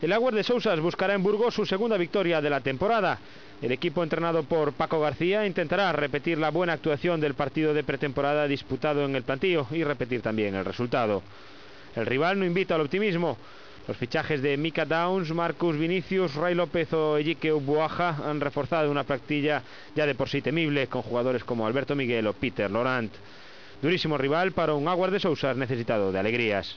El Aguas de Sousas buscará en Burgos su segunda victoria de la temporada. El equipo entrenado por Paco García intentará repetir la buena actuación del partido de pretemporada disputado en el plantío y repetir también el resultado. El rival no invita al optimismo. Los fichajes de Mika Downs, Marcus Vinicius, Ray López o Ejique Ubuaja han reforzado una plantilla ya de por sí temible con jugadores como Alberto Miguel o Peter Laurent. Durísimo rival para un Aguas de Sousas necesitado de alegrías.